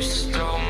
stole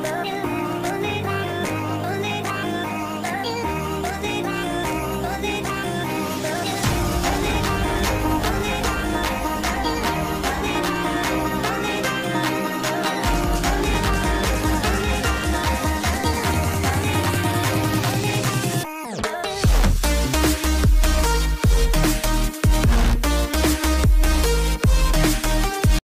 Love you.